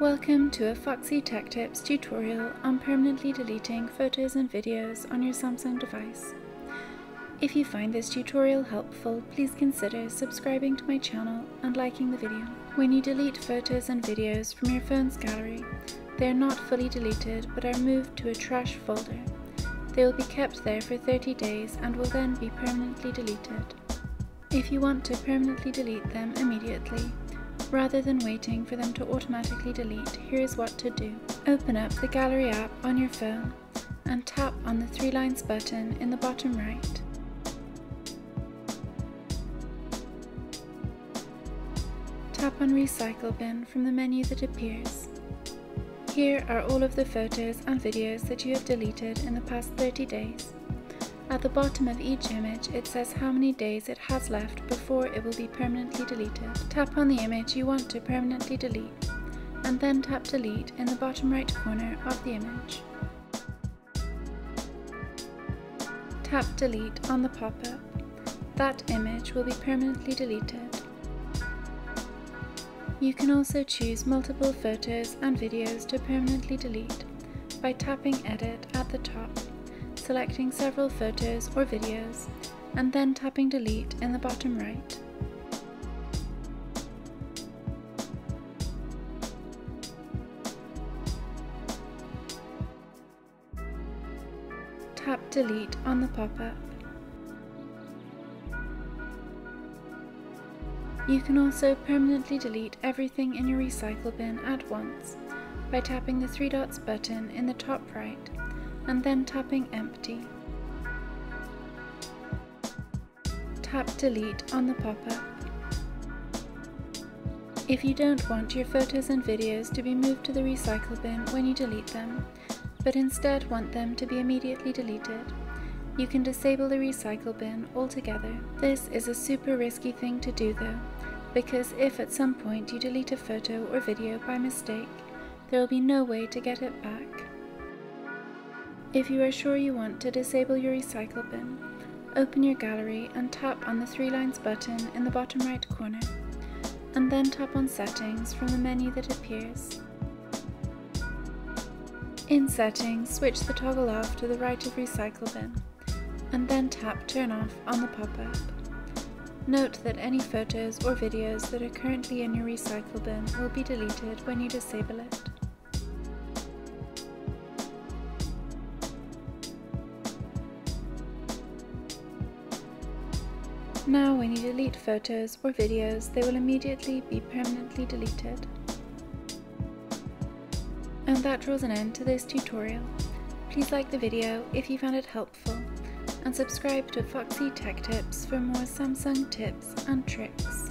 Welcome to a Foxy Tech Tips tutorial on permanently deleting photos and videos on your Samsung device. If you find this tutorial helpful, please consider subscribing to my channel and liking the video. When you delete photos and videos from your phone's gallery, they are not fully deleted but are moved to a trash folder. They will be kept there for 30 days and will then be permanently deleted. If you want to permanently delete them immediately, Rather than waiting for them to automatically delete, here's what to do. Open up the Gallery app on your phone and tap on the three lines button in the bottom right. Tap on Recycle Bin from the menu that appears. Here are all of the photos and videos that you have deleted in the past 30 days. At the bottom of each image it says how many days it has left before it will be permanently deleted. Tap on the image you want to permanently delete and then tap delete in the bottom right corner of the image. Tap delete on the pop-up. That image will be permanently deleted. You can also choose multiple photos and videos to permanently delete by tapping edit at the top selecting several photos or videos, and then tapping delete in the bottom right. Tap delete on the pop-up. You can also permanently delete everything in your recycle bin at once by tapping the three dots button in the top right and then tapping empty. Tap delete on the pop-up. If you don't want your photos and videos to be moved to the recycle bin when you delete them, but instead want them to be immediately deleted, you can disable the recycle bin altogether. This is a super risky thing to do though, because if at some point you delete a photo or video by mistake, there will be no way to get it back. If you are sure you want to disable your recycle bin, open your gallery and tap on the three lines button in the bottom right corner, and then tap on settings from the menu that appears. In settings, switch the toggle off to the right of recycle bin, and then tap turn off on the pop-up. Note that any photos or videos that are currently in your recycle bin will be deleted when you disable it. Now when you delete photos or videos, they will immediately be permanently deleted. And that draws an end to this tutorial. Please like the video if you found it helpful, and subscribe to Foxy Tech Tips for more Samsung tips and tricks.